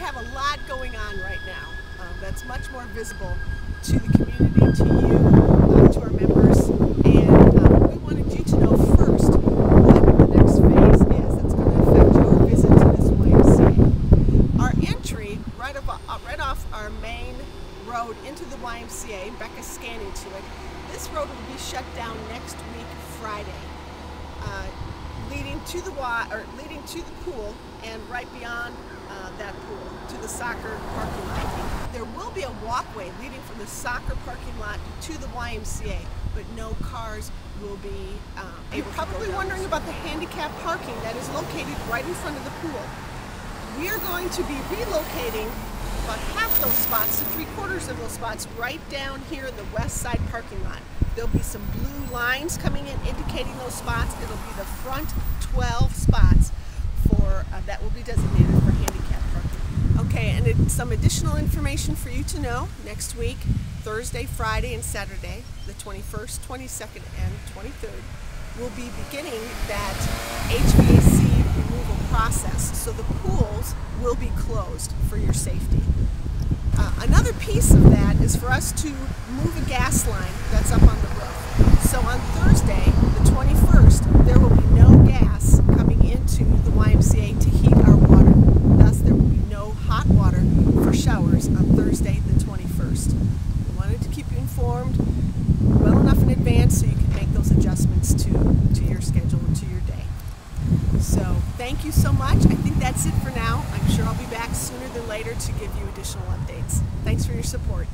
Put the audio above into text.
have a lot going on right now um, that's much more visible to the community, to you, uh, to our members, and um, we wanted you to know first what the next phase is that's going to affect your visit to this YMCA. Our entry right, uh, right off our main road into the YMCA, Becca's scanning to it, this road will be shut down next week, Friday. Uh, leading to the y or leading to the pool and right beyond uh, that pool to the soccer parking lot. There will be a walkway leading from the soccer parking lot to the YMCA, but no cars will be. Um, you're probably wondering about the handicap parking that is located right in front of the pool. We are going to be relocating about half those spots to three quarters of those spots right down here in the west side parking lot. There'll be some blue lines coming in indicating those spots. It'll be the front 12 spots for uh, that will be designated for handicap parking. Okay, and some additional information for you to know next week, Thursday, Friday, and Saturday, the 21st, 22nd, and 23rd, we'll be beginning that HVAC removal process. So the pools will be closed for your safety. Uh, another piece of that is for us to move a gas line that's up on the roof. So on Thursday, the 21st, there will be no gas coming into the YMCA to heat our water. Thus, there will be no hot water for showers on Thursday, the 21st. We wanted to keep you informed well enough in advance so you can make those adjustments to, to your schedule and to your day. So thank you so much. I think that's it for now. I'm sure I'll be back sooner than later to give you additional updates. Thanks for your support.